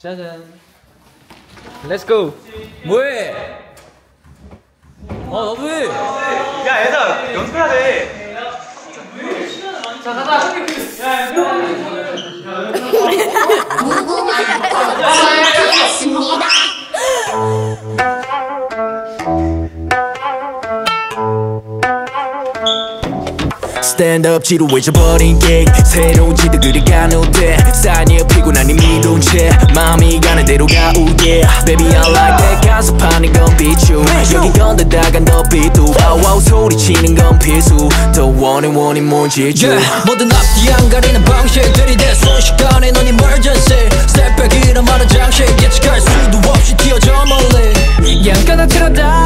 짜잔. Let's go. 뭐해? 어 너무해. 야 얘들아 연습해야 돼. Stand up 지루해져버린 게 새로운 그려가는 때 쌓여 피곤하니 미룬 채 마음이 가는 대로 가우게. Baby I like that. 간섭하는 건 비추. 여기 건너다간 너 비도 아와우 소리치는 건 필수. 더 원해 원해 뭔지 주 yeah. 모든 앞뒤 안 가리는 방식들이 돼. 순식간에 넌 emergency. 새벽이라 말은 장식. 예측할 수도 없이 튀어져 멀리. down. Turn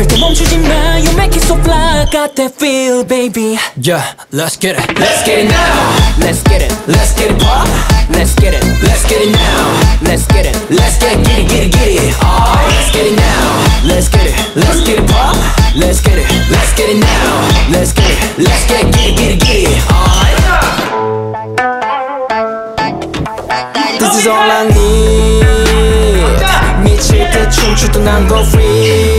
절대 멈추지 마 You make it so fly Got that feel baby Yeah, let's get it Let's get it now Let's get it Let's get it pop Let's get it Let's get it now Let's get it Let's get it get it get it get it Alright Let's get it now Let's get it Let's get it pop Let's get it Let's get it now Let's get it Let's get it get it get it get it Alright This is all I need 미칠 듯 춤추던 난거 free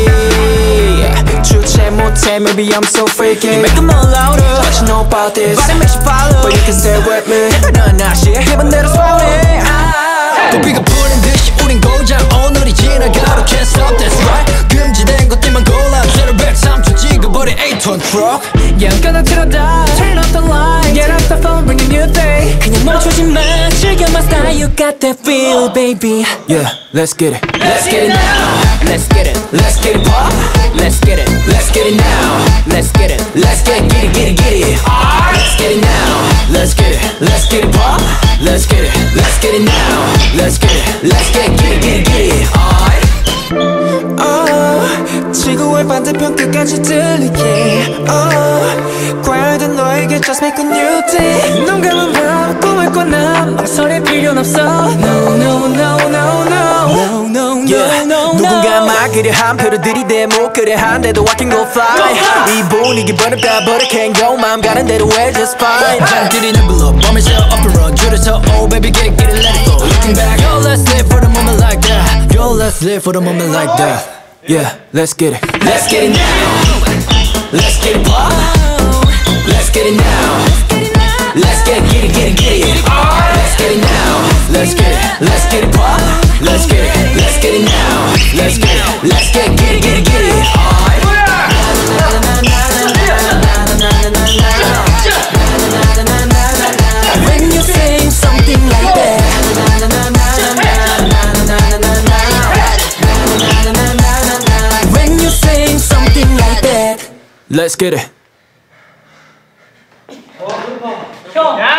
주체 못해 maybe I'm so freaky You make them all louder What you know about this Body makes you follow But you can stay with me 넌 다시 기분 대로 swell it 고비가 부린 듯이 우린 고장 오늘이 지나가도 can't stop this right 금지된 것들만 골라 0 103초 찍어버린 8톤 truck Yeah, I'm gonna turn down. Turn off the light. Get off the phone, bring a new day. 그냥 멈추지 마 즐겨 my style You got that feel baby Yeah, let's get it Let's get it now Let's get it Let's get it Let's get it Let's get it pop Let's get it Let's get it now Let's get it Let's get it get it get it get it Alright oh, 지구의 반대편 끝까지 들리게 oh, 과연 너에게 just make a new day 눈 감은 밤 꿈을 꿔나 말설이 필요는 없어. No, no, no, no, no. No 그래 한 표를 들이대 못 그래 한데도 I can go fly 이 분위기 버릇다 버릇 can't go 마음 가는 대로 해 just fine 장들이 날 불러 밤에 저 up and run 줄여서 Oh baby get get it let it go Looking back Yo let's live for the moment like that Yo let's live for the moment like that Yeah, let's get it Let's get it now Let's get it pop Let's get it now Let's get it, get it, get it, get it Let's get it now Let's get it, let's get it pop Let's get it, get it, get it, get it, When you sing something like that When you sing something like that Let's get it. 야